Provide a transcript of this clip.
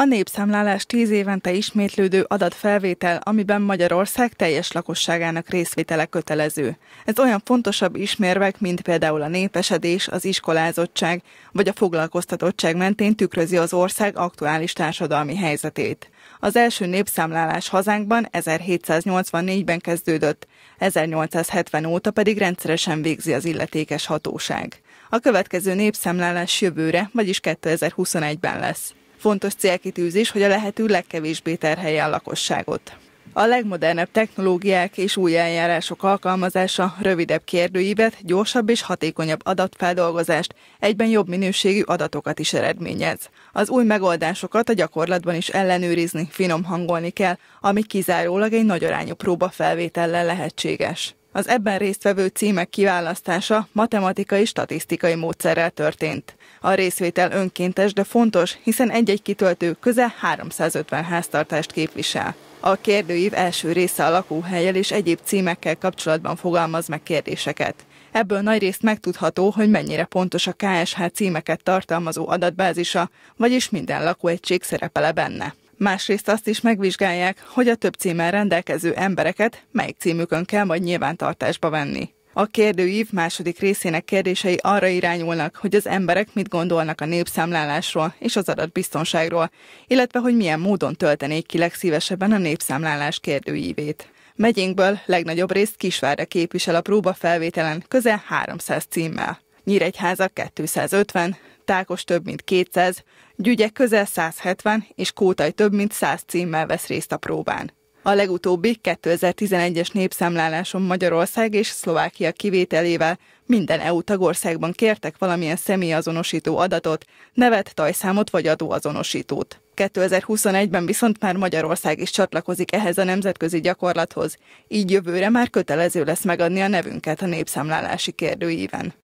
A népszámlálás tíz évente ismétlődő adatfelvétel, amiben Magyarország teljes lakosságának részvétele kötelező. Ez olyan fontosabb ismérvek, mint például a népesedés, az iskolázottság vagy a foglalkoztatottság mentén tükrözi az ország aktuális társadalmi helyzetét. Az első népszámlálás hazánkban 1784-ben kezdődött, 1870 óta pedig rendszeresen végzi az illetékes hatóság. A következő népszámlálás jövőre, vagyis 2021-ben lesz. Fontos célkitűzés, hogy a lehető legkevésbé terhelje a lakosságot. A legmodernebb technológiák és új eljárások alkalmazása rövidebb kérdőívet, gyorsabb és hatékonyabb adatfeldolgozást, egyben jobb minőségű adatokat is eredményez. Az új megoldásokat a gyakorlatban is ellenőrizni, finom hangolni kell, ami kizárólag egy nagy arányú próbafelvétellel lehetséges. Az ebben résztvevő címek kiválasztása matematikai statisztikai módszerrel történt. A részvétel önkéntes, de fontos, hiszen egy-egy kitöltő közel 350 háztartást képvisel. A kérdőív első része a lakóhelyel és egyéb címekkel kapcsolatban fogalmaz meg kérdéseket. Ebből nagy részt megtudható, hogy mennyire pontos a KSH címeket tartalmazó adatbázisa, vagyis minden lakóegység szerepele benne. Másrészt azt is megvizsgálják, hogy a több címmel rendelkező embereket melyik címükön kell majd nyilvántartásba venni. A kérdőív második részének kérdései arra irányulnak, hogy az emberek mit gondolnak a népszámlálásról és az adatbiztonságról, illetve hogy milyen módon töltenék ki legszívesebben a népszámlálás kérdőívét. Megyénkből legnagyobb részt Kisvárda képvisel a próbafelvételen közel 300 címmel. Nyíregyháza 250, Tákos több mint 200, Gyügyek közel 170 és Kótaj több mint 100 címmel vesz részt a próbán. A legutóbbi 2011-es népszámláláson Magyarország és Szlovákia kivételével minden EU tagországban kértek valamilyen személyazonosító adatot, nevet, tajszámot vagy adóazonosítót. 2021-ben viszont már Magyarország is csatlakozik ehhez a nemzetközi gyakorlathoz, így jövőre már kötelező lesz megadni a nevünket a népszámlálási kérdőíven.